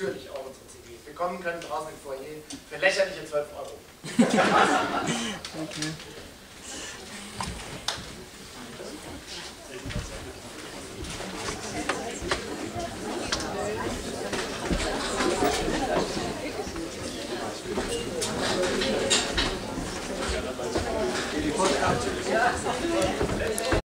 natürlich auch unsere CDs kommen können draußen im Foyer für lächerliche 12 Euro. okay.